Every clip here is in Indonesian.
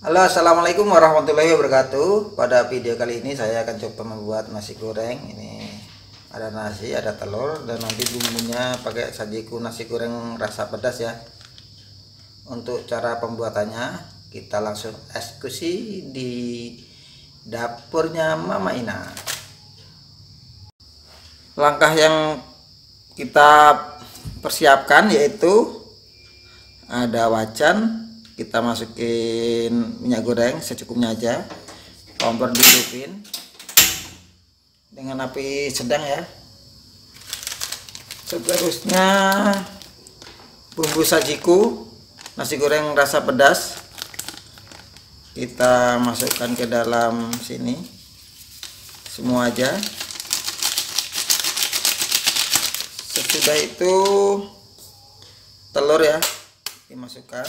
Halo assalamualaikum warahmatullahi wabarakatuh. Pada video kali ini saya akan coba membuat nasi goreng. Ini ada nasi, ada telur Dan nanti bumbunya pakai sajiku nasi goreng rasa pedas ya. Untuk cara pembuatannya Kita langsung eksekusi di dapurnya Mama Ina. Langkah yang kita persiapkan yaitu Ada wajan kita masukin minyak goreng secukupnya aja. Kompor dihidupin dengan api sedang ya. Seterusnya bumbu sajiku nasi goreng rasa pedas. Kita masukkan ke dalam sini. Semua aja. Sesudah itu telur ya dimasukkan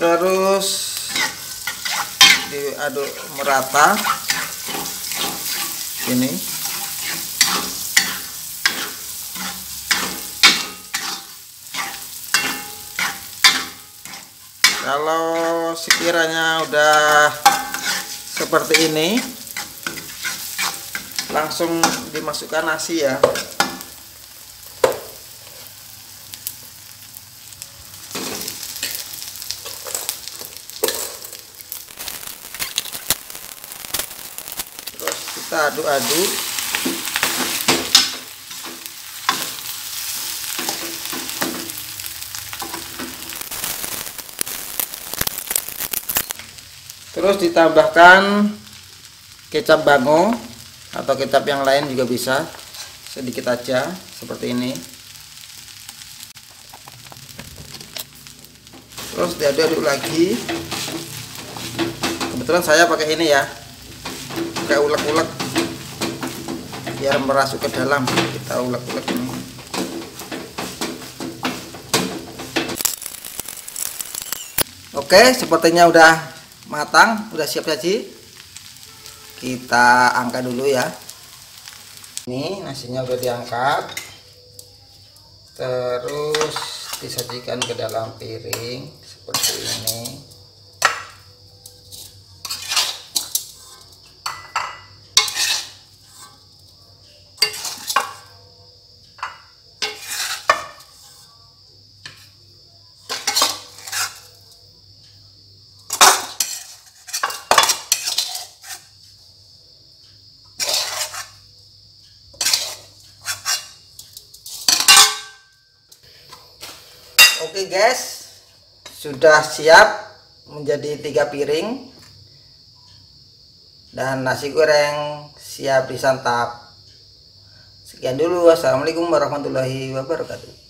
terus diaduk merata. Ini. Kalau sekiranya udah seperti ini langsung dimasukkan nasi ya kita aduk-aduk. Terus ditambahkan kecap bango atau kecap yang lain juga bisa. Sedikit aja seperti ini. Terus diaduk-aduk lagi. Kebetulan saya pakai ini ya pakai ulek-ulek biar merasuk ke dalam. Kita ulek-ulek ini. Oke sepertinya udah matang udah siap saji. Kita angkat dulu ya. Ini nasinya udah diangkat. Terus disajikan ke dalam piring seperti ini Oke guys, sudah siap menjadi tiga piring dan nasi goreng siap disantap. Sekian dulu, wassalamualaikum warahmatullahi wabarakatuh.